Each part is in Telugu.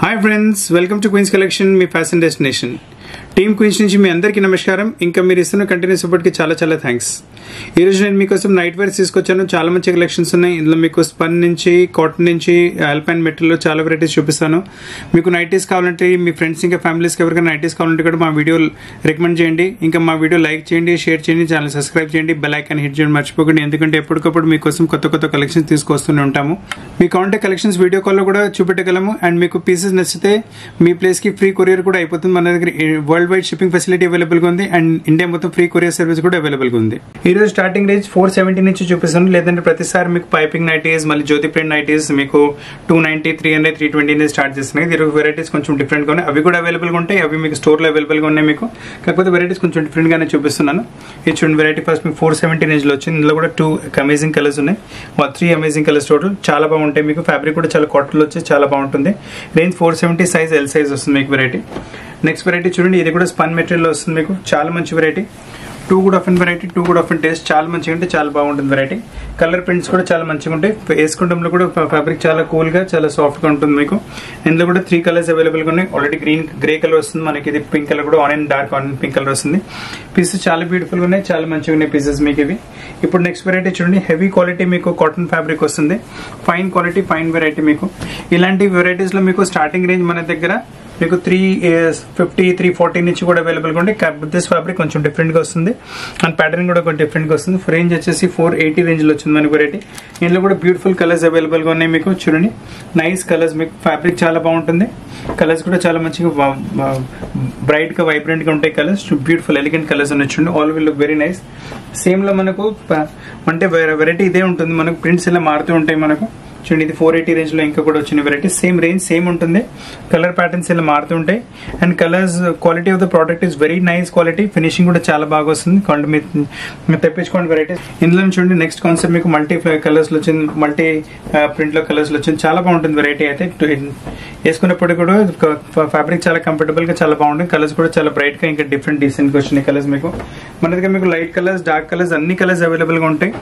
Hi friends, welcome to Queen's Collection, my fashion destination. Team queens నుంచి మీ అందరికీ నమస్కారం. ఇంకా మీరు ఇస్తున్న కంటిన్యూస్ సపోర్ట్కి చాలా చాలా థ్యాంక్స్. ఈరోజు నేను మీకోసం నైట్ వేర్స్ తీసుకొచ్చాను. చాలా మంచి కలెక్షన్స్ ఉన్నాయి. ఇందులో మీకు స్పన్ నుంచి కాటన్ నుంచి ఆల్పైన్ మెటీరియల్ చాలా వెరైటీస్ చూపిస్తాను. మీకు నైటీస్ కావాలంటే మీ ఫ్రెండ్స్ ఇంకా ఫ్యామిలీస్కి ఎవరికైనా నైటీస్ కావాలంటే కూడా మా వీడియో రికమెండ్ చేయండి. ఇంకా మా వీడియో లైక్ చేయండి షేర్ చేయండి ఛానల్ సబ్స్క్రైబ్ చేయండి బెల్ ఐకాన్ హిట్ చేయండి మర్చిపోకండి. ఎందుకంటే ఎప్పటికప్పుడు మీకోసం కొత్త కొత్త కలెక్షన్స్ తీసుకొస్తూనే ఉంటాము. మీకు కావాలంటే కలెక్షన్స్ వీడియో కాల్లో కూడా చూపెట్టగలము. అండ్ మీకు పీసెస్ నచ్చితే మీ ప్లేస్కి ఫ్రీ కొరియర్ కూడా అయిపోతుంది. మన దగ్గర వరల్డ్ వైడ్ షిప్పింగ్ ఫెసిలిటీ అవైలబుల్గా ఉంది. అండ్ ఇండియా మొత్తం ఫ్రీ కొరియర్ సర్వీస్ కూడా అవైలబుల్గా ఉంది. ఈ రోజు స్టార్టింగ్ రేంజ్ ఫోర్ సెవెంటీ నుంచి చూపిస్తాను లేదంటే ప్రతిసారి మీకు పైపింగ్ నైటీస్ మళ్ళీ జ్యోతి ప్రింట్ నైటీస్ మీకు two ninety three hundred three twenty start చేస్తున్నాయి. ఈరోజు వెరైటీస్ కొంచెం డిఫరెంట్గా ఉన్నాయి. అవి కూడా అవైలబుల్గా ఉంటాయి. అవి మీకు స్టోర్లో అవైలబుల్గా ఉన్నాయి మీకు. కాకపోతే వెరైటీస్ కొంచెం డిఫరెంట్గానే చూపిస్తున్నాను. ఇది చూడండి వెరైటీ ఫస్ట్ మీకు ఫోర్ సెవెంటీ రేంజ్లో వచ్చింది. ఇందులో కూడా టూ అమేజింగ్ కలర్స్ ఉన్నాయి. త్రీ అమేజింగ్ కలర్స్ టోటల్ చాలా బాగుంటాయి మీకు. ఫ్యాబ్రిక్ కూడా చాలా కాటన్లో వచ్చి చాలా బాగుంటుంది. Range four seventy size L size వస్తుంది మీకు వెరైటీ నెక్స్ట్ వెరైటీ చూడండి ఇది కూడా స్పన్ మెటీరియల్ వస్తుంది మీకు. చాలా మంచి వెరైటీ టూ కూడా ఆఫ్ ఇన్ వెరైటీ టూ కూడా ఆఫ్ ఇన్ టేస్ట్ చాలా మంచిగా ఉంటే చాలా బాగుంటుంది వెరైటీ కలర్ ప్రింట్స్ కూడా చాలా మంచిగా ఉంటాయి. వేసుకోవడంలో కూడా ఫ్యాబ్రిక్ చాలా కూల్గా చాలా సాఫ్ట్గా ఉంటుంది మీకు. ఇందులో కూడా త్రీ కలర్స్ అవైలబుల్గా ఉన్నాయి. ఆల్రెడీ గ్రీన్ గ్రే కలర్ వస్తుంది. మనకి ఇది పింక్ కలర్ కూడా onion dark onion pink colour వస్తుంది. పీసెస్ చాలా బ్యూటిఫుల్గా ఉన్నాయి. చాలా మంచిగా ఉన్నాయి పీసెస్ మీకు ఇవి. ఇప్పుడు నెక్స్ట్ వెరైటీ చూడండి. హెవీ క్వాలిటీ మీకు కాటన్ ఫ్యాబ్రిక్ వస్తుంది. ఫైన్ క్వాలిటీ ఫైన్ వెరైటీ మీకు. ఇలాంటి వెరైటీస్లో మీకు స్టార్టింగ్ రేంజ్ మన దగ్గర మీకు త్రీ ఫిఫ్టీ త్రీ ఫార్టీ నుంచి కూడా అవైలబుల్గా ఉంటాయి దిస్ ఫ్యాబ్రిక్ కొంచెం డిఫరెంట్గా వస్తుంది. అండ్ ప్యాటర్న్ కూడా కొంచెం డిఫరెంట్గా వస్తుంది. రేంజ్ వచ్చేసి ఫోర్ ఎయిటీ రేంజ్లో వచ్చింది మనకి వెరైటీ ఇందులో కూడా బ్యూటిఫుల్ కలర్స్ అవైలబుల్గా ఉన్నాయి మీకు చూడండి. నైస్ కలర్స్ మీకు ఫ్యాబ్రిక్ చాలా బాగుంటుంది. కలర్స్ కూడా చాలా మంచిగా బ్రైట్గా వైబ్రెంట్గా ఉంటాయి కలర్స్ బ్యూటిఫుల్ ఎలిగెంట్ కలర్స్ ఉన్నాయి చూడండి. All will look very nice సేమ్లో మనకు అంటే వెరైటీ ఇదే ఉంటుంది. మనకు ప్రింట్స్ ఇలా మారుతూ ఉంటాయి మనకు. చూడండి ఇది ఫోర్ ఎయిటీ రేంజ్లో ఇంకా కూడా వచ్చిన వెరైటీ సేమ్ రేంజ్ సేమ్ ఉంటుంది. కలర్ ప్యాటర్న్స్ ఇలా మారుతుంటాయి and colours quality of the product is very nice quality finishing కూడా చాలా బాగా వస్తుంది. కొండ మీరు తెప్పించుకోండి వెరైటీస్ ఇందులో చూడండి నెక్స్ట్ కాన్సెప్ట్ మీకు మల్టీ కలర్స్లో వచ్చింది. మల్టీ ప్రింట్ uh, లో కలర్స్లో వచ్చింది. చాలా బాగుంటుంది వెరైటీ అయితే. వేసుకున్నప్పుడు కూడా ఫ్యాబ్రిక్ చాలా కంఫర్టబుల్గా చాలా బాగుంటుంది. కలర్స్ కూడా చాలా బ్రైట్గా ఇంకా డిఫరెంట్ డీసెంట్గా వచ్చినాయి కలర్స్ మీకు. మన దగ్గర మీకు లైట్ కలర్స్ డార్క్ కలర్స్ అన్ని కలర్స్ అవైలబుల్గా ఉంటాయి.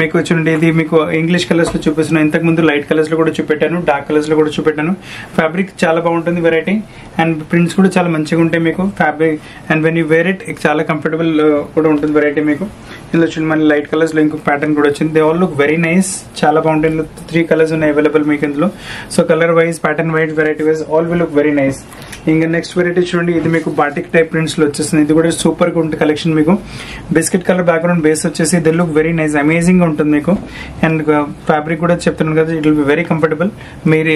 మీకు చూడండి ఇది మీకు ఇంగ్లీష్ కలర్స్లో చూపిస్తున్నాను ఇంతకు ముందు లైట్ కలర్స్లో కూడా చూపెట్టాను డార్క్ కలర్స్లో కూడా చూపెట్టాను. ఫ్యాబ్రిక్ చాలా బాగుంటుంది వెరైటీ. అండ్ ప్రింట్స్ కూడా చాలా మంచిగా ఉంటాయి మీకు. Fabric and when you wear it చాలా కంఫర్టబుల్ కూడా ఉంటుంది వెరైటీ మీకు. ఇందులో చూడండి మన లైట్ కలర్స్లో ఇంకొక ప్యాటర్న్ కూడా వచ్చింది. They all look very nice చాలా బాగుంటుంది త్రీ కలర్స్ ఉన్నాయి అవైలబుల్ మీకు ఇందులో. So colour wise pattern wise variety wise all will look very nice ఇంకా నెక్స్ట్ వెరైటీ చూడండి. ఇది మీకు బాటిక్ టైప్ ప్రింట్స్లో వచ్చేస్తుంది. ఇది కూడా సూపర్గా ఉంటుంది కలెక్షన్ మీకు. బిస్కెట్ కలర్ బ్యాక్గ్రౌండ్ బేస్ వచ్చేసి ది లుక్ వెరీ నైస్ అమేజింగ్గా ఉంటుంది మీకు. అండ్ ఫ్యాబ్రిక్ uh, కూడా చెప్తున్నాను కదా it will be very comfortable మీరు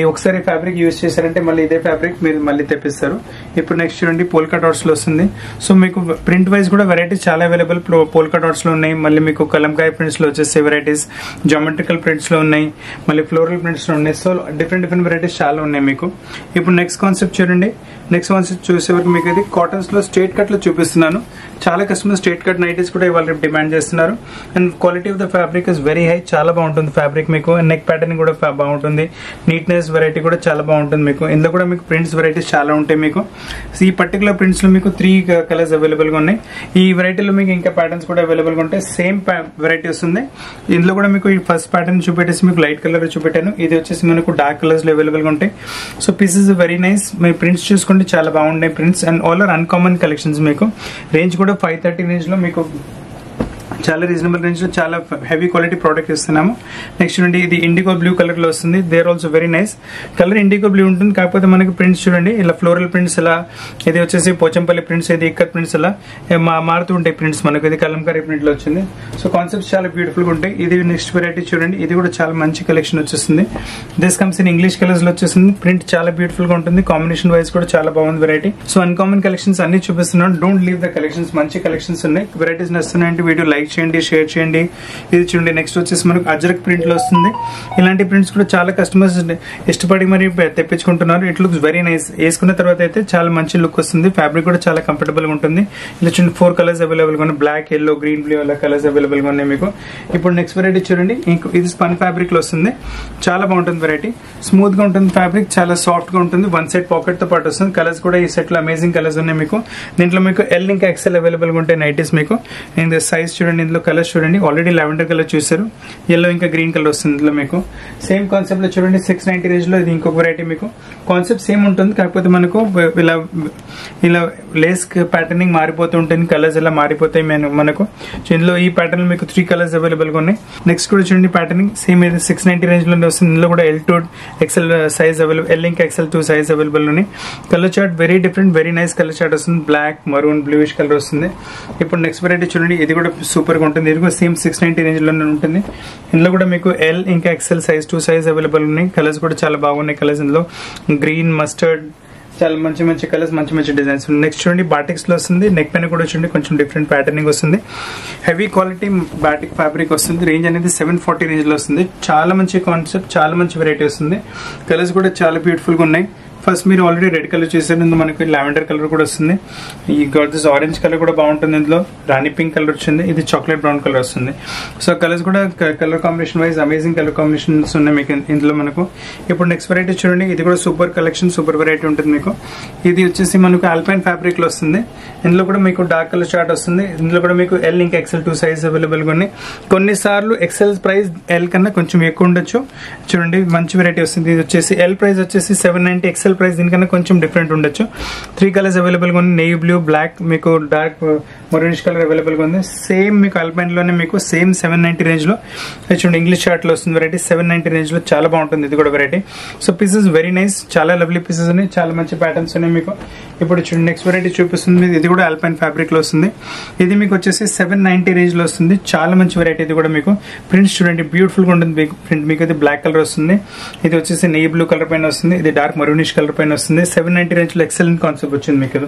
ఈ ఒకసారి ఫ్యాబ్రిక్ యూజ్ చేశారంటే మళ్ళీ ఇదే ఫ్యాబ్రిక్ మీరు మళ్ళీ తెప్పిస్తారు. ఇప్పుడు నెక్స్ట్ చూడండి పోల్కా డాట్స్లో వస్తుంది. సో మీకు ప్రింట్ వైజ్ కూడా వెరైటీ చాలా అవైలబుల్ పోల్కా డాట్స్లో ఉన్నాయి. మళ్ళీ మీకు కలంకాయ ప్రింట్స్లో వచ్చేసే వెరైటీస్ జామెట్రికల్ ప్రింట్స్లో ఉన్నాయి. మళ్ళీ ఫ్లోరల్ ప్రింట్స్లో ఉన్నాయి. సో డిఫరెంట్ డిఫరెంట్ వెరైటీస్ చాలా ఉన్నాయి మీకు. ఇప్పుడు నెక్స్ట్ కాన్సెప్ట్ చూడండి. నెక్స్ట్ వన్స్ చూసే వరకు మీకు ఇది. కాటన్స్లో స్ట్రేట్ కట్లో చూపిస్తున్నాను. చాలా కస్టమర్ స్ట్రేట్ కట్ నైటీస్ కూడా ఇవాళ డిమాండ్ చేస్తున్నారు. And quality of the fabric is very high చాలా బాగుంటుంది ఫ్యాబ్రిక్ మీకు. నెక్ ప్యాటర్న్ కూడా బాగుంటుంది. నీట్నెస్ వెరైటీ కూడా చాలా బాగుంటుంది మీకు. ఇందులో కూడా మీకు ప్రింట్స్ వెరైటీస్ చాలా ఉంటాయి మీకు. ఈ పర్టికులర్ ప్రింట్స్లో మీకు త్రీ కలర్స్ అవైలబుల్గా ఉన్నాయి. ఈ వెరైటీలో మీకు ఇంకా ప్యాటర్న్స్ కూడా అవైలబుల్గా ఉంటాయి. సేమ్ వెరైటీ వస్తుంది ఇందులో కూడా మీకు ఈ ఫస్ట్ ప్యాటర్న్ చూపెట్టేసి మీకు లైట్ కలర్ చూపెట్టాను. ఇది వచ్చేసి మనకు డార్క్ కలర్స్లో అవైలబుల్గా ఉంటాయి. సో పీసెస్ వెరీ నైస్ మీ ప్రింట్స్ చూసుకుంటే చాలా బాగున్నాయి prints and all are uncommon collections మీకు. రేంజ్ కూడా ఫైవ్ థర్టీ రేంజ్లో మీకు చాలా రీజనబుల్ రేంజ్లో చాలా హెవీ క్వాలిటీ ప్రోడక్ట్ ఇస్తున్నాము. నెక్స్ట్ నుండి ఇది ఇండిగో బ్లూ కలర్లో వస్తుంది. There also very nice colour indigo blue ఉంటుంది కాకపోతే మనకి ప్రింట్స్ చూడండి ఇలా ఫ్లోరల్ ప్రింట్స్ ఇలా ఇది వచ్చేసి పోచంపల్లి ప్రింట్స్ ఇది ఇక్కత్ ప్రింట్స్ ఇలా మారుతూ ఉంటాయి ప్రింట్స్ మనకు. ఇది కలంకారీ ప్రింట్లో వచ్చింది. సో కాన్సెప్ట్స్ చాలా బ్యూటిఫుల్గా ఉంటాయి. ఇది నెక్స్ట్ వెరైటీ చూడండి ఇది కూడా చాలా మంచి కలెక్షన్ వచ్చేస్తుంది. దిస్ కమ్స్ ఇన్ ఇంగ్లీష్ కలర్స్లో వచ్చేసింది ప్రింట్ చాలా బ్యూటిఫుల్గా ఉంటుంది. కాంబినేషన్ వైజ్ కూడా చాలా బాగుంది వెరైటీ సో అన్కామన్ కలెక్షన్స్ అన్ని చూపిస్తున్నాను. డోంట్ లీవ్ ద కలెక్షన్స్ మంచి కలెక్షన్స్ ఉన్నాయి. వెరైటీస్ నస్తున్నాయంటే వీడియో లైక్ చేయండి షేర్ చేయండి ఇది చూడండి. నెక్స్ట్ వచ్చేసి మనకు అజరక్ ప్రింట్లో వస్తుంది. ఇలాంటి ప్రింట్స్ కూడా చాలా కస్టమర్స్ ఇష్టపడి మరి తెప్పించుకుంటున్నారు. ఇట్ లుక్స్ వెరీ నైస్ వేసుకున్న తర్వాత అయితే చాలా మంచి లుక్ వస్తుంది. ఫ్యాబ్రిక్ కూడా చాలా కంఫర్టబుల్గా ఉంటుంది. ఇలా చూడండి ఫోర్ కలర్స్ అవైలబుల్గా ఉన్నాయి. బ్లాక్ ఎల్లో గ్రీన్ బ్లూ అలా కలర్స్ అవైలబుల్గా ఉన్నాయి మీకు. ఇప్పుడు నెక్స్ట్ వెరైటీ చూడండి. ఇది స్పన్ ఫ్యాబ్రిక్లో వస్తుంది. చాలా బాగుంటుంది వెరైటీ స్మూత్గా ఉంటుంది ఫ్యాబ్రిక్ చాలా సాఫ్ట్గా ఉంటుంది. వన్ సైడ్ పాకెట్తో పాటు వస్తుంది. కలర్స్ కూడా ఈ సెట్లో అమేజింగ్ కలర్స్ ఉన్నాయి మీకు. దీంట్లో మీకు ఎల్ ఇంకా ఎక్సెల్ అవైలబుల్గా ఉంటాయి నైటీస్ మీకు. సైజ్ చూడండి. అండ్ ఇందులో కలర్స్ చూడండి. ఆల్రెడీ లెవెండర్ కలర్ చూసారు ఎల్లో ఇంకా గ్రీన్ కలర్ వస్తుంది ఇందులో మీకు. సేమ్ కాన్సెప్ట్లో చూడండి. సిక్స్ నైన్టీ రేంజ్లో ఇది ఇంకొక వెరైటీ మీకు. కాన్సెప్ట్ సేమ్ ఉంటుంది. కాకపోతే మనకు ఇలా ఇలా లేస్ ప్యాటర్నింగ్ మారిపోతూ ఉంటుంది. కలర్స్ ఇలా మారిపోతాయి మనకు. ఇందులో ఈ ప్యాటర్న్ మీకు త్రీ కలర్స్ అవైలబుల్గా ఉన్నాయి. నెక్స్ట్ కూడా చూడండి ప్యాటర్నింగ్ సేమ్ ఇది సిక్స్ నైన్టీ రేంజ్లో వస్తుంది. ఇందులో కూడా L to XL size available L ఇంకా ఎక్సెల్ టూ సైజ్ అవైలబుల్ ఉన్నాయి. Colour chart very different very nice colour chart వస్తుంది. బ్లాక్ మరూన్ బ్లూయిష్ కలర్ వస్తుంది. ఇప్పుడు నెక్స్ట్ వెరైటీ చూడండి. ఇది కూడా సూపర్ సూపర్గా ఉంటుంది. ఇది కూడా సేమ్ సిక్స్ నైన్టీ రేంజ్లోనే ఉంటుంది. ఇందులో కూడా మీకు ఎల్ ఇంకా XL size two size available ఉన్నాయి. కలర్స్ కూడా చాలా బాగున్నాయి కలర్స్ ఇందులో. గ్రీన్ మస్టర్డ్ చాలా మంచి మంచి కలర్స్ మంచి మంచి డిజైన్స్ నెక్స్ట్ చూడండి బాటిక్స్లో వస్తుంది. నెక్ పైన కూడా చూడండి కొంచెం డిఫరెంట్ ప్యాటర్నింగ్ వస్తుంది. హెవీ క్వాలిటీ బాటిక్ ఫ్యాబ్రిక్ వస్తుంది. రేంజ్ అనేది సెవెన్ ఫార్టీ రేంజ్లో వస్తుంది. చాలా మంచి కాన్సెప్ట్ చాలా మంచి వెరైటీ వస్తుంది. కలర్స్ కూడా చాలా బ్యూటిఫుల్గా ఉన్నాయి. ఫస్ట్ మీరు ఆల్రెడీ రెడ్ కలర్ చూసారు ఇందులో మనకి లావెండర్ కలర్ కూడా వస్తుంది. ఈ దిస్ ఆరెంజ్ కలర్ కూడా బాగుంటుంది ఇందులో. రాణి పింక్ కలర్ వచ్చింది ఇది చాక్లెట్ బ్రౌన్ కలర్ వస్తుంది. సో కలర్స్ కూడా colour combination wise amazing colour combinations ఉన్నాయి మీకు ఇందులో మనకు. ఇప్పుడు నెక్స్ట్ వెరైటీ చూడండి ఇది కూడా సూపర్ కలెక్షన్ సూపర్ వెరైటీ ఉంటుంది మీకు. ఇది వచ్చేసి మనకు ఆల్పైన్ ఫ్యాబ్రిక్లో వస్తుంది. ఇందులో కూడా మీకు డార్క్ కలర్ చార్ట్ వస్తుంది. ఇందులో కూడా మీకు ఎల్ ఇంకా ఎక్సెల్ టూ సైజ్ అవైలబుల్గా ఉన్నాయి. కొన్నిసార్లు ఎక్సెల్ ప్రైస్ ఎల్ కన్నా కొంచెం ఎక్కువ ఉండొచ్చు. చూడండి మంచి వెరైటీ వస్తుంది. ఇది వచ్చేసి ఎల్ ప్రైస్ వచ్చేసి సెవెన్ నైన్టీ ఎక్సెల్ ప్రైస్ దీనికన్నా కొంచెం డిఫరెంట్ ఉండొచ్చు. త్రీ కలర్స్ అవైలబుల్గా ఉన్నాయి. నెయ్యి బ్లూ బ్లాక్ మీకు డార్క్ మరూనిష్ కలర్ అవైలబుల్గా ఉంది. సేమ్ మీకు అల్పైన్లోనే మీకు సేమ్ సెవెన్ నైంటీ రేంజ్లో. చూడండి ఇంగ్లీష్ షార్ట్లో వస్తుంది వెరైటీ సెవెన్ నైంటీ రేంజ్లో చాలా బాగుంటుంది. ఇది కూడా variety so pieces very nice చాలా లవ్లీ పీసెస్ ఉన్నాయి. చాలా మంచి ప్యాటర్న్స్ ఉన్నాయి మీకు. ఇప్పుడు చూడండి నెక్స్ట్ వెరైటీ చూపిస్తుంది. ఇది కూడా అల్పైన్ ఫ్యాబ్రిక్లో వస్తుంది. ఇది మీకు వచ్చేసి సెవెన్ నైన్టీ రేంజ్లో వస్తుంది. చాలా మంచి వెరైటీ ఇది కూడా మీకు. ప్రింట్స్ చూడండి బ్యూటిఫుల్ ఉంటుంది ఉంటుంది ప్రింట్ మీకు ఇది బ్లాక్ కలర్ వస్తుంది. ఇది వచ్చేసి నెయ్యి బ్లూ కలర్ పైన వస్తుంది. ఇది డార్క్ మరూనిష్ కలర్ పైన వస్తుంది. సెవెన్ నైంటీ రేంజ్లో ఎక్సలెంట్ కాన్సెప్ట్ వచ్చింది మీకు.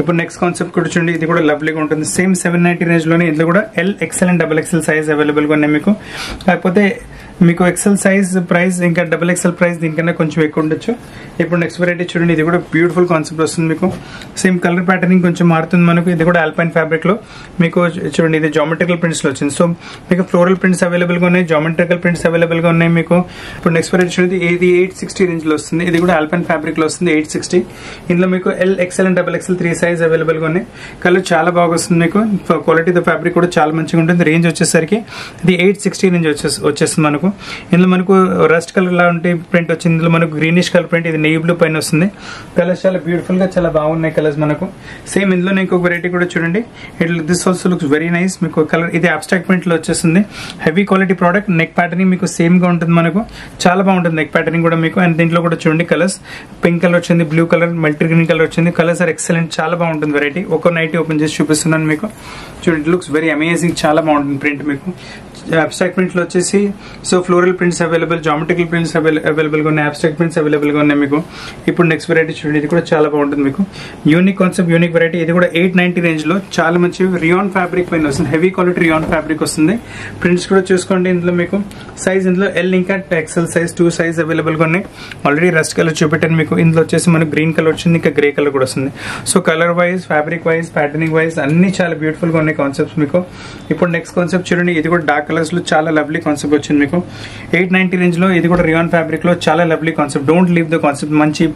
ఇప్పుడు నెక్స్ట్ కాన్సెప్ట్ కూడా చూడండి ఇది కూడా లవ్లీగా ఉంటుంది. సేమ్ సెవెన్ నైన్టీ రేంజ్లోనే ఇందులో కూడా L XL and double XL size అవైలబుల్గా ఉన్నాయి మీకు. కాకపోతే మీకు ఎక్సెల్ సైజ్ ప్రైస్ ఇంకా డబుల్ ఎక్సెల్ ప్రైస్ దీనికన్నా కొంచెం ఎక్కువ ఉండొచ్చు. ఇప్పుడు నెక్స్ట్ వెరైటీ చూడండి ఇది కూడా బ్యూటిఫుల్ కాన్సెప్ట్ వస్తుంది మీకు. సేమ్ కలర్ ప్యాటర్నింగ్ కొంచెం మారుతుంది మనకు. ఇది కూడా ఆల్పైన్ ఫ్యాబ్రిక్లో. మీకు చూడండి ఇది జామెట్రికల్ ప్రింట్స్లో వచ్చింది. సో మీకు ఫ్లోరల్ ప్రింట్స్ అవైలబుల్గా ఉన్నాయి జామెట్రికల్ ప్రింట్స్ అవైలబుల్గా ఉన్నాయి మీకు. ఇప్పుడు నెక్స్ట్ వెరైటీ చూడండి ఇది ఎయిట్ సిక్స్టీ రేంజ్లో వస్తుంది. ఇది కూడా ఆల్పైన్ ఫ్యాబ్రిక్లో వస్తుంది ఎయిట్ సిక్స్టీ ఇందులో మీకు L XL and double XL three size అవైలబుల్గా ఉన్నాయి. కలర్ చాలా బాగా వస్తుంది మీకు. క్వాలిటీ ద ఫ్యాబ్రిక్ కూడా చాలా మంచిగా ఉంటుంది. రేంజ్ వచ్చేసరికి ఇది ఎయిట్ సిక్స్టీ రేంజ్ వచ్చేసి వచ్చేస్తుంది మనకు. ఇందులో మనకు రస్ట్ కలర్ లాంటి ప్రింట్ వచ్చింది. ఇందులో మనకు గ్రీనిష్ కలర్ ప్రింట్ ఇది నెయ్యి బ్లూ పైన వస్తుంది. కలర్స్ చాలా బ్యూటిఫుల్గా చాలా బాగున్నాయి కలర్స్ మనకు. సేమ్ ఇందులో ఇంకొక వెరైటీ కూడా చూడండి. It this also looks very nice మీకు కలర్ ఇది అబ్స్ట్రాక్ట్ ప్రింట్లో వచ్చేస్తుంది. Heavy quality product neck patterning మీకు సేమ్గా ఉంటుంది మనకు. చాలా బాగుంటుంది నెక్ ప్యాటర్నింగ్ కూడా మీకు. అండ్ దీంట్లో కూడా చూడండి కలర్స్ పింక్ కలర్ వచ్చింది blue colour multi green colour వచ్చింది. కలర్స్ ఆర్ ఎక్సలెంట్ చాలా బాగుంటుంది వెరైటీ ఒక నైట్ ఓపెన్ చేసి చూపిస్తున్నాను మీకు. చూడండి లుక్స్ వెరీ అమేజింగ్ చాలా బాగుంటుంది ప్రింట్ మీకు. అబ్స్ట్రాక్ట్ ప్రింట్లో వచ్చేసి so floral prints available geometrical prints అవైలబుల్గా ఉన్నాయి అబ్స్ట్రాక్ట్ ప్రింట్స్ అవైలబుల్గా ఉన్నాయి మీకు. ఇప్పుడు నెక్స్ట్ వెరైటీ చూడండి ఇది కూడా చాలా బాగుంటుంది మీకు. యూనిక్ కాన్సెప్ట్ యూనిక్ వెరైటీ ఇది కూడా ఎయిట్ నైన్టీ రేంజ్లో చాలా మంచి రియాన్ ఫ్యాబ్రిక్ పైన వస్తుంది హెవీ క్వాలిటీ రియాన్ ఫ్యాబ్రిక్ వస్తుంది. ప్రింట్స్ కూడా చూసుకోండి ఇందులో మీకు. సైజ్ ఇందులో ఎల్ ఇంకా ఎక్సెల్ సైజ్ టూ సైజ్ అవైలబుల్గా ఉన్నాయి. ఆల్రెడీ రెస్ట్ కలర్ చూపెట్టాను మీకు. ఇందులో వచ్చేసి మనకు గ్రీన్ కలర్ వచ్చింది ఇంకా గ్రే కలర్ కూడా వస్తుంది. So colour wise fabric wise patterning wise అన్ని చాలా బ్యూటిఫుల్గా ఉన్నాయి కాన్సెప్ట్స్ మీకు. ఇప్పుడు నెక్స్ట్ కాన్సెప్ట్ చూడండి ఇది కూడా డార్క్ కలర్స్లో చాలా లవ్లీ కాన్సెప్ట్ వచ్చింది మీకు. ఎయిట్ నైన్టీ రేంజ్లో ఇది కూడా రియాన్ ఫ్యాబ్రిక్లో చాలా lovely concept don't leave the concept మంచి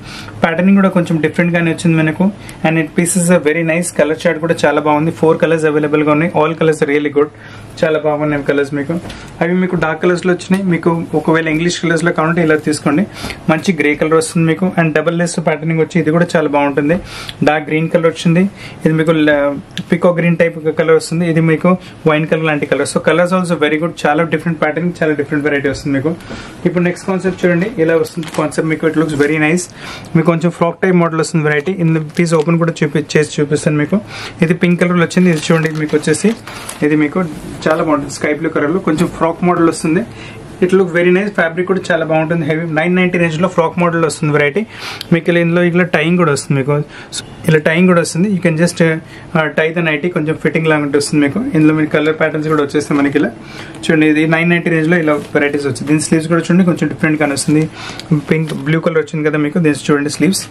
ప్యాటర్నింగ్ కూడా కొంచెం డిఫరెంట్ గానే వచ్చింది మనకు. And it pieces very nice colour chart కూడా చాలా బాగుంది. ఫోర్ కలర్స్ అవైలబుల్గా ఉన్నాయి. ఆల్ కలర్స్ రియలీ గుడ్ చాలా బాగున్నాయి కలర్స్ మీకు. అవి మీకు డార్క్ కలర్స్లో వచ్చినాయి. మీకు ఒకవేళ ఇంగ్లీష్ కలర్స్లో కావాలంటే ఇలా తీసుకోండి. మంచి గ్రే కలర్ వస్తుంది మీకు. అండ్ డబల్ లెస్ ప్యాటర్నింగ్ వచ్చి ఇది కూడా చాలా బాగుంటుంది. డార్క్ గ్రీన్ కలర్ వచ్చింది. ఇది మీకు పికో గ్రీన్ టైప్ కలర్ వస్తుంది. ఇది మీకు వైన్ కలర్ లాంటి colour so colours also very good. చాలా డిఫరెంట్ ప్యాటర్న్ చాలా డిఫరెంట్ వెరైటీ వస్తుంది మీకు. ఇప్పుడు నెక్స్ట్ కాన్సెప్ట్ చూడండి. ఇలా వస్తుంది కాన్సెప్ట్ మీకు ఇట్ లుక్స్ వెరీ నైస్ మీకు కొంచెం ఫ్రాక్ టైప్ మోడల్ వస్తుంది వెరైటీ ఇన్ పీస్ ఓపెన్ కూడా చూపి చేసి చూపిస్తాను మీకు. ఇది పింక్ కలర్లో వచ్చింది. ఇది చూడండి మీకు వచ్చేసి ఇది మీకు చాలా బాగుంటుంది. స్కై బ్లూ కలర్లో కొంచెం ఫ్రాక్ మోడల్ వస్తుంది. It look very nice fabric కూడా చాలా బాగుంటుంది. హెవీ నైన్ నైన్టీ రేంజ్లో ఫ్రాక్ మోడల్ వస్తుంది వెరైటీ మీకు ఇలా ఇందులో ఇలా టైం కూడా వస్తుంది మీకు. ఇలా టైం కూడా వస్తుంది. You can just tie the nighty కొంచెం ఫిట్టింగ్ లాగా వస్తుంది మీకు. ఇందులో మీకు కలర్ ప్యాటర్న్స్ కూడా వచ్చేస్తాయి మనకి ఇలా. చూడండి ఇది నైన్ నైన్టీ రేంజ్లో ఇలా వెరైటీస్ వచ్చింది దీని స్లీవ్స్ కూడా చూడండి కొంచెం డిఫరెంట్ వస్తుంది. పింక్ బ్లూ కలర్ వచ్చింది కదా మీకు. దీని చూడండి స్లీవ్స్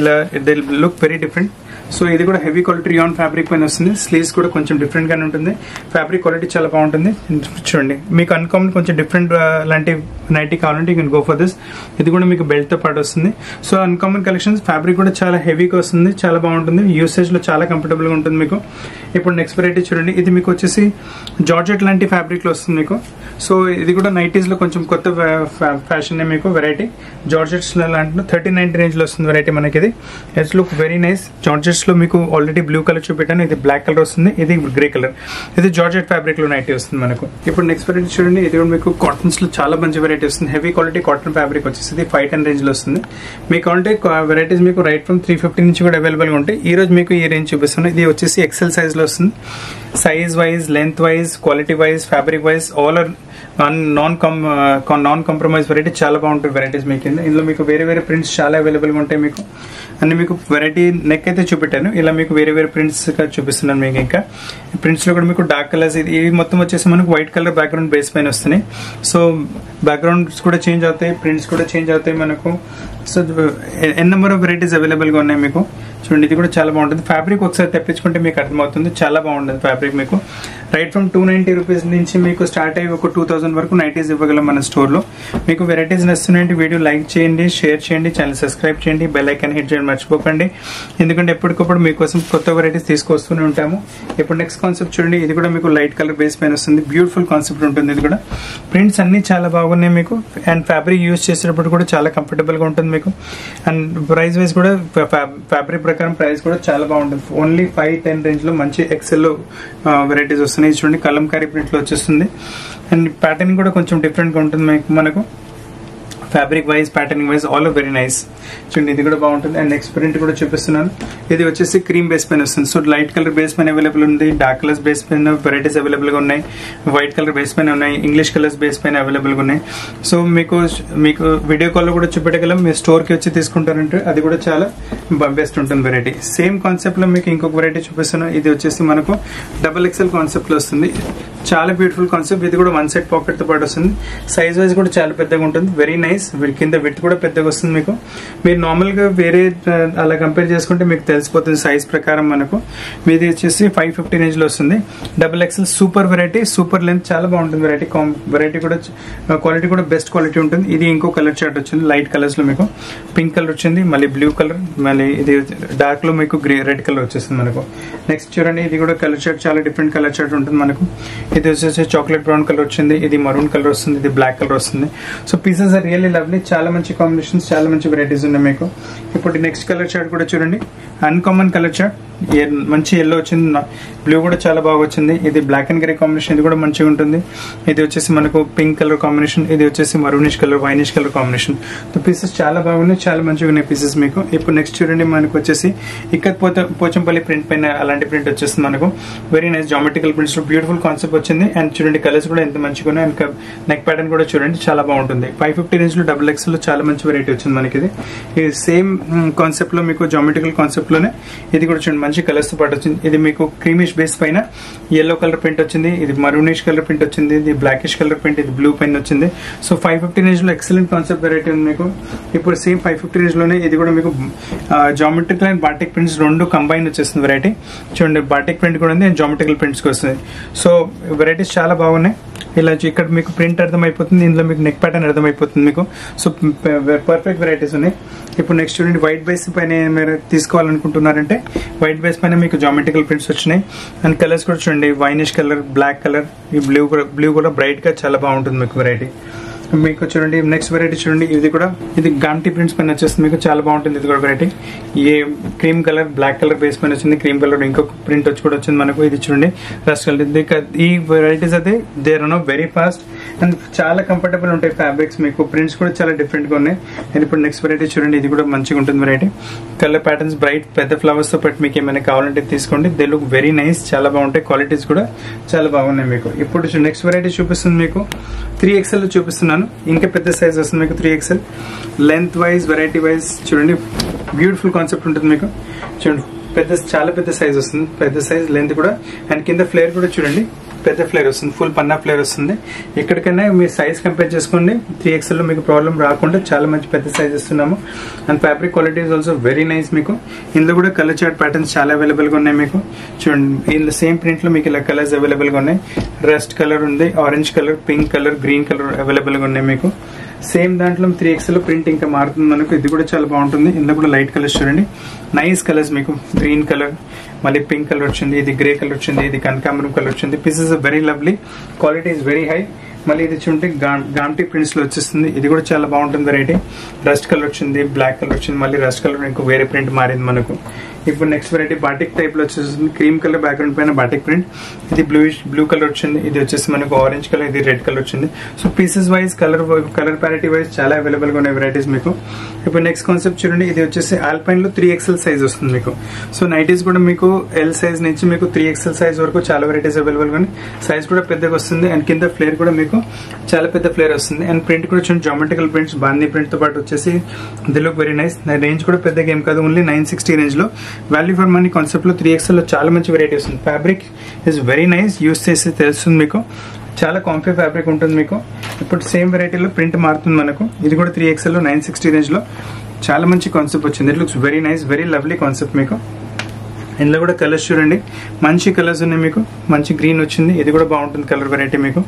ఇలా they look very different so ఇది కూడా హెవీ క్వాలిటీ ఆన్ ఫ్యాబ్రిక్ పైన వస్తుంది. స్లీవ్స్ కూడా కొంచెం డిఫరెంట్ గానే ఉంటుంది. ఫ్యాబ్రిక్ క్వాలిటీ చాలా బాగుంటుంది. చూడండి మీకు అన్కామన్ కొంచెం డిఫరెంట్ లాంటి నైటీ కావాలంటే you can go for this ఇది కూడా మీకు బెల్ట్తో పాటు వస్తుంది. సో అన్కామన్ కలెక్షన్స్ ఫ్యాబ్రిక్ కూడా చాలా హెవీగా వస్తుంది చాలా బాగుంటుంది యూసేజ్లో చాలా కంఫర్టబుల్గా ఉంటుంది మీకు. ఇప్పుడు నెక్స్ట్ వెరైటీ చూడండి. ఇది మీకు వచ్చేసి జార్జెట్ లాంటి ఫ్యాబ్రిక్లో వస్తుంది మీకు. సో ఇది కూడా నైటీస్లో కొంచెం కొత్త ఫ్యాషన్ మీకు వెరైటీ జార్జెట్స్ లాంటి థర్టీ నైన్టీ రేంజ్లో వస్తుంది వెరైటీ మనకి ఇది. ఇట్స్ లుక్ వెరీ నైస్ జార్జెట్స్లో మీకు ఆల్రెడీ బ్లూ కలర్ చూపెట్టాను. ఇది బ్లాక్ కలర్ వస్తుంది. ఇది గ్రే కలర్ ఇది జార్జెట్ ఫ్యాబ్రిక్లో నైటీ వస్తుంది మనకు. ఇప్పుడు నెక్స్ట్ వెరైటీ చూడండి. ఇది కూడా మీకు కాటన్ కాటన్స్లో చాలా మంచి వెరైటీ వస్తుంది. హెవీ క్వాలిటీ కాటన్ ఫ్యాబ్రిక్ వచ్చేసి ఫైవ్ టెన్ రేంజ్లో వస్తుంది. మీకు అంటే వెరైటీస్ మీకు రైట్ ఫ్రమ్ త్రీ ఫిఫ్టీ నుంచి కూడా అవైలబుల్గా ఉంటాయి. ఈ రోజు మీకు ఈ రేంజ్ చూపిస్తున్నాను ఇది వచ్చేసి ఎక్సెల్ సైజ్లో వస్తుంది. Size wise length wise quality wise fabric wise all are non com non compromise variety చాలా బాగుంటుంది వెరైటీస్ మీకు. ఇందులో మీకు వేరే వేరే ప్రింట్స్ చాలా అవైలబుల్గా ఉంటాయి మీకు. అన్ని మీకు వెరైటీ నెక్ అయితే చూపెట్టాను. ఇలా మీకు వేరే వేరే ప్రింట్స్ చూపిస్తున్నాను మీకు ఇంకా. ప్రింట్స్లో కూడా మీకు డార్క్ కలర్స్ ఇది ఇవి మొత్తం వచ్చేసి మనకు వైట్ కలర్ బ్యాక్గ్రౌండ్ బేస్ పైన వస్తున్నాయి. సో బ్యాక్గ్రౌండ్స్ కూడా చేంజ్ అవుతాయి ప్రింట్స్ కూడా చేంజ్ అవుతాయి మనకు. So n number of varieties అవైలబుల్గా ఉన్నాయి మీకు. చూడండి ఇది కూడా చాలా బాగుంటుంది. ఫ్యాబ్రిక్ ఒకసారి తెప్పించుకుంటే మీకు అర్థమవుతుంది. చాలా బాగుంటుంది ఫ్యాబ్రిక్ మీకు. Right from two ninety rupees నుంచి మీకు స్టార్ట్ అయ్యి ఒక టూ థౌసండ్ వరకు నైటీస్ ఇవ్వగలం మన స్టోర్లో మీకు వెరైటీస్ నచ్చుతున్నాయంటే వీడియో లైక్ చేయండి షేర్ చేయండి ఛానల్ సబ్స్క్రైబ్ చేయండి బెల్ ఐకాన్ హిట్ చేయండి మర్చిపోకండి. ఎందుకంటే ఎప్పటికప్పుడు మీకోసం కొత్త వెరైటీస్ తీసుకొస్తూనే ఉంటాము. ఇప్పుడు నెక్స్ట్ కాన్సెప్ట్ చూడండి ఇది కూడా మీకు లైట్ కలర్ బేస్ పైన వస్తుంది. బ్యూటిఫుల్ కాన్సెప్ట్ ఉంటుంది ఇది కూడా. ప్రింట్స్ అన్ని చాలా బాగున్నాయి మీకు. అండ్ ఫ్యాబ్రిక్ యూస్ చేసేటప్పుడు కూడా చాలా కంఫర్టబుల్గా ఉంటుంది మీకు. అండ్ ప్రైస్ వైజ్ కూడా ఫ్యాబ్రిక్ ప్రకారం ప్రైస్ కూడా చాలా బాగుంటుంది. ఓన్లీ ఫైవ్ టెన్ రేంజ్లో మంచి ఎక్సెల్ వెరైటీస్ వస్తున్నాయి. చూడండి కలంకారీ ప్రింట్లో వచ్చేస్తుంది. అండ్ ప్యాటర్న్ కూడా కొంచెం డిఫరెంట్గా ఉంటుంది మనకు. Fabric wise patterning wise all very nice చూడండి ఇది కూడా బాగుంటుంది. అండ్ నెక్స్ట్ ప్రింట్ కూడా చూపిస్తున్నాను. ఇది వచ్చేసి క్రీమ్ బేస్ పైన వస్తుంది. సో లైట్ కలర్ బేస్ పైన అవైలబుల్ ఉంది. Dark colours base pen varieties అవైలబుల్గా ఉన్నాయి. వైట్ కలర్ బేస్ పైన ఉన్నాయి. ఇంగ్లీష్ కలర్స్ బేస్ పైన అవైలబుల్గా ఉన్నాయి. సో మీకు మీకు వీడియో కాల్లో కూడా చూపెట్టగలం. మీ స్టోర్కి వచ్చి తీసుకుంటారంటే అది కూడా చాలా బెస్ట్ ఉంటుంది వెరైటీ సేమ్ కాన్సెప్ట్లో మీకు ఇంకొక వెరైటీ చూపిస్తున్నాను. ఇది వచ్చేసి మనకు డబల్ ఎక్సెల్ కాన్సెప్ట్లో వస్తుంది. చాలా బ్యూటిఫుల్ కాన్సెప్ట్ ఇది కూడా వన్ సెట్ పాకెట్తో పాటు వస్తుంది. సైజ్ వైజ్ కూడా చాలా పెద్దగా ఉంటుంది. వెరీ నైస్ కింద విత్ కూడా పెద్దగా వస్తుంది మీకు. మీరు నార్మల్గా వేరే అలా కంపేర్ చేసుకుంటే మీకు తెలిసిపోతుంది సైజ్ ప్రకారం మనకు. మీది వచ్చేసి ఫైవ్ ఫిఫ్టీ రేంజ్లో వస్తుంది. Double XL super variety super length చాలా బాగుంటుంది వెరైటీ వెరైటీ కూడా క్వాలిటీ కూడా బెస్ట్ క్వాలిటీ ఉంటుంది. ఇది ఇంకో కలర్ చార్ట్ వచ్చింది లైట్ కలర్స్లో మీకు. పింక్ కలర్ వచ్చింది మళ్ళీ బ్లూ కలర్ మళ్ళీ ఇది డార్క్లో మీకు గ్రే రెడ్ కలర్ వచ్చేస్తుంది మనకు. నెక్స్ట్ చూడండి ఇది కూడా కలర్ చార్ట్ చాలా డిఫరెంట్ కలర్ చార్ట్ ఉంటుంది మనకు. ఇది వచ్చేసి చాక్లెట్ బ్రౌన్ కలర్ వచ్చింది ఇది మరూన్ కలర్ వస్తుంది ఇది బ్లాక్ కలర్ వస్తుంది. So pieces are really lovely చాలా మంచి కాంబినేషన్స్ చాలా మంచి వెరైటీస్ ఉన్నాయి మీకు. ఇప్పుడు నెక్స్ట్ కలర్ చార్ట్ కూడా చూడండి. అన్కామన్ కలర్ చార్ట్ మంచి ఎల్లో వచ్చింది బ్లూ కూడా చాలా బాగా వచ్చింది ఇది బ్లాక్ అండ్ గ్రే కాంబినేషన్ ఇది కూడా మంచిగా ఉంటుంది ఇది వచ్చేసి మనకు పింక్ కలర్ కాంబినేషన్ ఇది వచ్చేసి maroonish colour winish colour combination pieces చాలా బాగున్నాయి చాలా మంచిగా ఉన్నాయి పీసెస్ మీకు ఇప్పుడు నెక్స్ట్ చూడండి మనకు వచ్చేసి ఇక్కడ పోత పోచంపల్లి ప్రింట్ పైన అలాంటి ప్రింట్ వచ్చేస్తుంది మనకు. Very nice geometrical prints beautiful concept వచ్చింది. అండ్ చూడండి కలర్స్ కూడా ఎంత మంచిగా ఉన్నాయి అండ్ నెక్ ప్యాటర్న్ కూడా చూడండి చాలా బాగుంటుంది. ఫైవ్ ఫిఫ్టీ రేంజ్లో డబుల్ ఎక్స్లో చాలా మంచి వెరైటీ వచ్చింది మనకి ఇది. సేమ్ కాన్సెప్ట్లో మీకు జామెట్రికల్ కాన్సెప్ట్ లోనే ఇది కూడా చూడండి మంచి కలర్స్తో పాటు వచ్చింది. ఇది మీకు క్రీమిష్ బేస్ పైన ఎల్లో కలర్ ప్రింట్ వచ్చింది ఇది మరూనిష్ కలర్ ప్రింట్ వచ్చింది ఇది బ్లాకిష్ కలర్ ప్రింట్ ఇది బ్లూ పైన వచ్చింది. సో ఫైవ్ ఫిఫ్టీ రేంజ్లో ఎక్సలెంట్ కాన్సెప్ట్ వెరైటీ ఉంది మీకు. ఇప్పుడు సేమ్ ఫైవ్ ఫిఫ్టీ రేంజ్లోనే ఇది కూడా మీకు జామెట్రికల్ అండ్ బాటిక్ ప్రింట్స్ రెండు కంబైన్ వచ్చేస్తుంది వెరైటీ చూడండి బాటిక్ ప్రింట్ కూడా ఉంది అండ్ జామెట్రికల్ ప్రింట్స్ వస్తుంది. సో వెరైటీస్ చాలా బాగున్నాయి. ఇలా ఇక్కడ మీకు ప్రింట్ అర్థమైపోతుంది ఇందులో మీకు నెక్ ప్యాటర్న్ అర్థమైపోతుంది మీకు. సో పర్ఫెక్ట్ వెరైటీస్ ఉన్నాయి. ఇప్పుడు నెక్స్ట్ చూడండి వైట్ బేస్ పైన మీరు తీసుకోవాలనుకుంటున్నారంటే వైట్ బేస్ పైన మీకు జామెట్రికల్ ప్రింట్స్ వచ్చినాయి. అండ్ కలర్స్ కూడా చూడండి వైనిష్ కలర్ బ్లాక్ కలర్ ఈ బ్లూ బ్లూ కూడా బ్రైట్గా చాలా బాగుంటుంది మీకు వెరైటీ మీకు చూడండి నెక్స్ట్ వెరైటీ చూడండి ఇది కూడా ఇది గాంటీ ప్రింట్స్ పైన వచ్చేస్తుంది. మీకు చాలా బాగుంటుంది ఇది కూడా variety a cream colour black colour base పైన వచ్చింది. క్రీమ్ కలర్ ఇంకొక ప్రింట్ వచ్చి కూడా వచ్చింది మనకు. ఇది చూడండి రస్ట్ కలర్ ఈ వెరైటీస్ అయితే there no very fast and చాలా కంఫర్టబుల్ ఉంటాయి ఫ్యాబ్రిక్స్ మీకు. ప్రింట్స్ కూడా చాలా డిఫరెంట్గా ఉన్నాయి. అండ్ ఇప్పుడు నెక్స్ట్ వెరైటీ చూడండి ఇది కూడా మంచిగా ఉంటుంది వెరైటీ కలర్ ప్యాటర్న్స్ బ్రైట్ పెద్ద ఫ్లవర్స్తో పాటు మీకు ఏమైనా కావాలంటే తీసుకోండి. దే లుక్ వెరీ నైస్ చాలా బాగుంటాయి. క్వాలిటీస్ కూడా చాలా బాగున్నాయి మీకు. ఇప్పుడు నెక్స్ట్ వెరైటీ చూపిస్తుంది మీకు. త్రీ ఎక్స్ఎల్ చూపిస్తున్నాను. ఇంకా పెద్ద సైజ్ వస్తుంది మీకు three XL length wise variety wise చూడండి. బ్యూటిఫుల్ కాన్సెప్ట్ ఉంటుంది మీకు. చూడండి. పెద్ద చాలా పెద్ద సైజ్ వస్తుంది. పెద్ద సైజ్ లెంత్ కూడా. అండ్ కింద ఫ్లేర్ కూడా చూడండి. పెద్ద ఫ్లేర్ వస్తుంది ఫుల్ పన్నా ఫ్లేర్ వస్తుంది. ఎక్కడికైనా మీ సైజ్ కంపేర్ చేసుకోండి. త్రీ ఎక్స్ఎల్లో మీకు ప్రాబ్లం రాకుండా చాలా మంచి పెద్ద సైజ్ ఇస్తున్నాము. And fabric quality is also very nice మీకు. ఇందులో కూడా కలర్ చార్ట్ ప్యాటర్న్స్ చాలా అవైలబుల్గా ఉన్నాయి మీకు. చూడండి ఇందులో సేమ్ ప్రింట్లో మీకు ఇలా కలర్స్ అవైలబుల్గా ఉన్నాయి. రెస్ట్ కలర్ ఉంది orange colour pink colour green colour అవైలబుల్గా ఉన్నాయి మీకు. సేమ్ దాంట్లో త్రీ ఎక్స్ఎల్ ప్రింట్ ఇంకా మారుతుంది మనకు ఇది కూడా చాలా బాగుంటుంది. ఇందులో కూడా లైట్ కలర్స్ చూడండి. నైస్ కలర్స్ మీకు. గ్రీన్ కలర్ మళ్ళీ పింక్ కలర్ వచ్చింది ఇది గ్రే కలర్ వచ్చింది ఇది కనకాంబరం కలర్ వచ్చింది. Piece is very lovely quality is very high మళ్ళీ ఇది చూంటే గాంటీ ప్రింట్స్లో వచ్చేస్తుంది. ఇది కూడా చాలా బాగుంటుంది వెరైటీ రస్ట్ కలర్ వచ్చింది బ్లాక్ కలర్ వచ్చింది. మళ్ళీ రస్ట్ కలర్ ఇంకో వేరే ప్రింట్ మారింది మనకు. ఇప్పుడు నెక్స్ట్ వెరైటీ బాటిక్ టైప్లో వచ్చేసింది. క్రీమ్ కలర్ బ్యాక్గ్రౌండ్ పైన బాటిక్ ప్రింట్ ఇది బ్లూయిష్ బ్లూ కలర్ వచ్చింది. ఇది వచ్చేసి మనకు ఆరెంజ్ కలర్ ఇది రెడ్ కలర్ వచ్చింది. So pieces wise colour colour parity wise చాలా అవైలబుల్గా ఉన్నాయి వెరైటీస్ మీకు. ఇప్పుడు నెక్స్ట్ కాన్సెప్ట్ చూడండి. ఇది వచ్చేసి ఆల్పైన్లో త్రీ ఎక్సెల్ సైజ్ వస్తుంది మీకు. సో నైటీస్ కూడా మీకు ఎల్ సైజ్ నుంచి మీకు త్రీ ఎక్సెల్ సైజ్ వరకు చాలా వెరైటీస్ అవైలబుల్గా సైజ్ కూడా పెద్దగా వస్తుంది. అండ్ కింద ఫ్లేర్ కూడా మీకు చాలా పెద్ద ఫ్లేర్ వస్తుంది. అండ్ ప్రింట్ కూడా చూడండి. జామెట్రికల్ ప్రింట్స్ బాందీ ప్రింట్తో పాటు వచ్చేసి the look very nice range కూడా పెద్దగా ఏం కాదు. ఓన్లీ నైన్ సిక్స్టీ రేంజ్లో వాల్యూ ఫర్ మనీ కాన్సెప్ట్లో త్రీ ఎక్స్ఎల్లో చాలా మంచి వెరైటీ వస్తుంది fabric is very nice use చేసి తెలుస్తుంది మీకు. చాలా కాంఫీ ఫ్యాబ్రిక్ ఉంటుంది మీకు. ఇప్పుడు సేమ్ వెరైటీలో ప్రింట్ మారుతుంది మనకు. ఇది కూడా త్రీ ఎక్స్ఎల్ నైన్ సిక్స్టీ రేంజ్లో చాలా మంచి కాన్సెప్ట్ వచ్చింది. It looks very nice very lovely concept మీకు. ఇందులో కూడా కలర్స్ చూడండి. మంచి కలర్స్ ఉన్నాయి మీకు. మంచి గ్రీన్ వచ్చింది. ఇది కూడా బాగుంటుంది కలర్ వెరైటీ మీకు.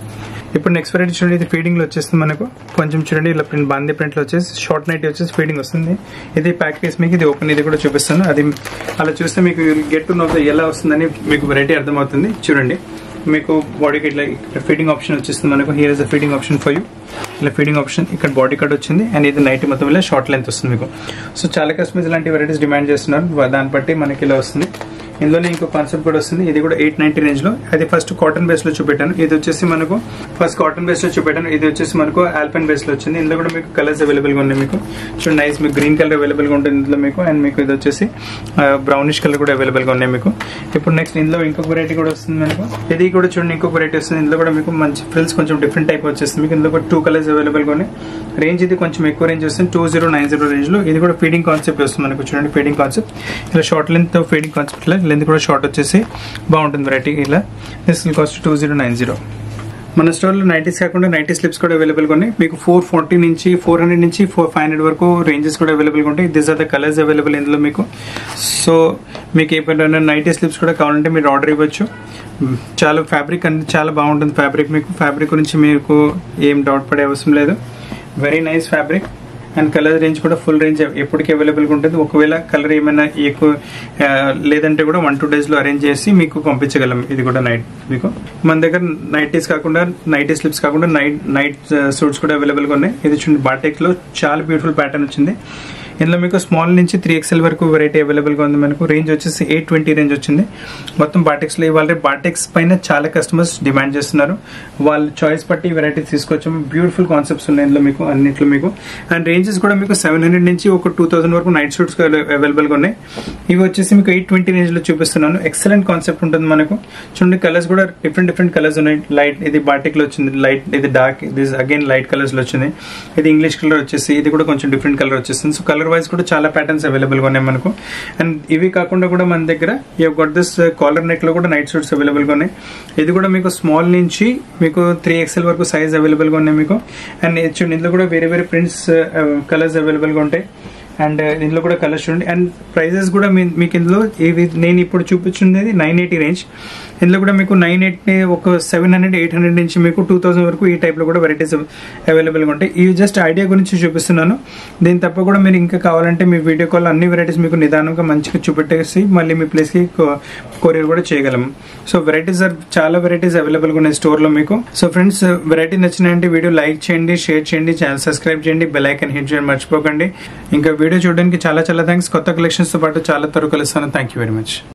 ఇప్పుడు నెక్స్ట్ వెరైటీ చూడండి ఇది ఫీడింగ్లో వచ్చేస్తుంది మనకు. కొంచెం చూడండి ఇలా ప్రింట్ బాందీ ప్రింట్లో వచ్చేసి షార్ట్ నైట్ వచ్చేసి ఫీడింగ్ వస్తుంది. ఇది ప్యాక్ మీకు ఇది ఓపెన్ ఇది కూడా చూపిస్తాను. అది అలా చూస్తే మీకు గెట్ టు నో ఎలా వస్తుందని మీకు వెరైటీ అర్థమవుతుంది. చూడండి. మీకు బాడీకి ఇట్లా ఫీడింగ్ ఆప్షన్ వచ్చేస్తుంది మనకు. Here is the feeding option for you ఇలా ఫీడింగ్ ఆప్షన్ ఇక్కడ బాడీ కార్డ్ వచ్చింది. అండ్ ఇది నైట్ మొత్తం ఇలా షార్ట్ లెంత్ వస్తుంది మీకు. సో చాలా కస్టమర్స్ ఇలాంటి వెరైటీస్ డిమాండ్ చేస్తున్నారు. దాన్ని బట్టి మనకి ఇలా వస్తుంది. ఇందులోనే ఇంకో కాన్సెప్ట్ కూడా వస్తుంది. ఇది కూడా ఎయిట్ నైన్టీ రేంజ్లో. అది ఫస్ట్ కాటన్ బేస్లో చూపెట్టాను. ఇది వచ్చేసి మనకు ఫస్ట్ కాటన్ బేస్లో చూపెట్టాను. ఇది వచ్చేసి మనకు ఆల్పెన్ బేస్లో వచ్చింది. ఇందులో కూడా మీకు కలర్స్ అవైలబుల్గా ఉన్నాయి మీకు. చూడండి నైస్ మీకు గ్రీన్ కలర్ అవైలబుల్గా ఉంటుంది ఇందులో మీకు. అండ్ మీకు ఇది వచ్చేసి బ్రౌనిష్ కలర్ కూడా అవైలబుల్గా ఉన్నాయి మీకు. ఇప్పుడు నెక్స్ట్ ఇందులో ఇంకొక వెరైటీ కూడా వస్తుంది మనకు. ఇది కూడా చూడండి ఇంకొక వెరైటీ వస్తుంది. ఇందులో కూడా మీకు మంచి ఫ్రిల్స్ కొంచెం డిఫరెంట్ టైప్ వచ్చేస్తుంది. మీకు ఇందులో కూడా టూ కలర్స్ అవైలబుల్గా ఉన్నాయి. రేంజ్ ఇది కొంచెం ఎక్కువ రేంజ్ వస్తుంది. టూ జీరో నైన్ జీరో రేంజ్లో. ఇది కూడా ఫీడింగ్ కాన్సెప్ట్ వస్తుంది మనకు. చూడండి ఫీడింగ్ కాన్సెప్ట్ ఇలా short length feeding concept length కూడా షార్ట్ వచ్చేసి బాగుంటుంది వెరైటీ ఇలా. This cost two zero nine zero మన స్టోర్లో నైటీస్ కాకుండా నైంటీ స్లిప్స్ కూడా అవైలబుల్గా ఉన్నాయి మీకు ఫోర్ ఫార్టీ నుంచి ఫోర్ హండ్రెడ్ నుంచి ఫోర్ ఫైవ్ హండ్రెడ్ వరకు రేంజెస్ కూడా అవైలబుల్గా ఉంటాయి. This are the colours available ఇందులో మీకు. సో మీకు ఏమైనా నైంటీ స్లిప్స్ కూడా కావాలంటే మీరు ఆర్డర్ ఇవ్వచ్చు. చాలా ఫ్యాబ్రిక్ అంటే చాలా బాగుంటుంది ఫ్యాబ్రిక్ మీకు. ఫ్యాబ్రిక్ గురించి మీకు ఏం డౌట్ పడే అవసరం లేదు. Very nice fabric and colour range కూడా ఫుల్ రేంజ్ ఎప్పటికీ అవైలబుల్గా ఉంటుంది. ఒకవేళ కలర్ ఏమైనా ఎక్కువ లేదంటే కూడా వన్ టూ డేస్లో అరేంజ్ చేసి మీకు పంపించగలం. ఇది కూడా నైట్ మీకు. మన దగ్గర నైటీస్ కాకుండా నైటీ స్లిప్స్ కాకుండా నైట్ నైట్ సూట్స్ కూడా అవైలబుల్గా ఉన్నాయి. ఇది చూడండి బాటెక్లో చాలా బ్యూటిఫుల్ ప్యాటర్న్ వచ్చింది. ఇందులో మీకు స్మాల్ నుంచి త్రీ ఎక్స్ఎల్ వరకు వెరైటీ అవైలబుల్గా ఉంది. మనకు రేంజ్ వచ్చేసి ఎయిట్ ట్వంటీ రేంజ్ వచ్చింది. మొత్తం బాటెక్స్లో ఇవాళ బాటెక్స్ పైన చాలా కస్టమర్స్ డిమాండ్ చేస్తున్నారు. వాళ్ళ చాయిస్ బట్టి వెరైటీస్ తీసుకొచ్చాము బ్యూటిఫుల్ కాన్సెప్ట్స్ ఉన్నాయి ఇందులో మీకు అన్నింటిలో మీకు. అండ్ రేంజెస్ కూడా మీకు సెవెన్ హండ్రెడ్ నుంచి ఒక టూ థౌసండ్ వరకు నైట్ షూట్స్ అవైలబుల్గా ఉన్నాయి. ఇవి వచ్చేసి మీకు ఎయిట్ ట్వంటీ రేంజ్లో చూపిస్తున్నాను. ఎక్సలెంట్ కాన్సెప్ట్ ఉంటుంది మనకు. చూడండి కలర్స్ కూడా డిఫరెంట్ డిఫరెంట్ కలర్స్ ఉన్నాయి. లైట్ ఇది బాటిక్లో వచ్చింది. లైట్ ఇది డార్క్ ఇది అగైన్ లైట్ కలర్స్లో వచ్చింది. ఇది ఇంగ్లీష్ కలర్ వచ్చేసి ఇది కూడా కొంచెం డిఫరెంట్ కలర్ వచ్చేస్తుంది సో కలర్ వైజ్ కూడా చాలా ప్యాటర్న్స్ అవైలబుల్గా ఉన్నాయి మనకు. అండ్ ఇవి కాకుండా కూడా మన దగ్గర యూ గొట్ దిస్ కాలర్ నెక్లో కూడా నైట్ సూట్స్ అవైలబుల్గా ఉన్నాయి. ఇది కూడా మీకు స్మాల్ నుంచి మీకు త్రీ ఎక్స్ఎల్ వరకు సైజ్ అవైలబుల్గా ఉన్నాయి మీకు. అండ్ ఇందులో కూడా వేరే వేరే ప్రింట్స్ కలర్స్ అవైలబుల్గా ఉంటాయి. అండ్ ఇందులో కూడా కలర్స్ చూడండి. అండ్ ప్రైజెస్ కూడా మీకు ఇందులో ఇవి నేను ఇప్పుడు చూపించింది నైన్ ఎయిటీ రేంజ్ ఇందులో కూడా మీకు నైన్ ఎయిటీ ఒక సెవెన్ హండ్రెడ్ ఎయిట్ హండ్రెడ్ నుంచి మీకు టూ థౌసండ్ వరకు ఈ టైప్లో కూడా వెరైటీస్ అవైలబుల్గా ఉంటాయి. ఇవి జస్ట్ ఐడియా గురించి చూపిస్తున్నాను. దీని తప్ప కూడా మీరు ఇంకా కావాలంటే మీ వీడియో కాల్ అన్ని వెరైటీస్ మీకు నిదానంగా మంచిగా చూపెట్టేసి మళ్ళీ మీ ప్లేస్కి కొరియర్ కూడా చేయగలము సో వెరైటీస్ ఆర్ చాలా వెరైటీస్ అవైలబుల్గా ఉన్నాయి స్టోర్లో మీకు. సో ఫ్రెండ్స్ వెరైటీ నచ్చినాయంటే వీడియో లైక్ చేయండి షేర్ చేయండి ఛానల్ సబ్స్క్రైబ్ చేయండి బెల్ ఐకన్ హిట్ చేయండి మర్చిపోకండి. ఇంకా వీడియో చూడడానికి చాలా చాలా థ్యాంక్స్ కొత్త కలెక్షన్స్తో పాటు చాలా త్వరగా కలుస్తాను. Thank you very much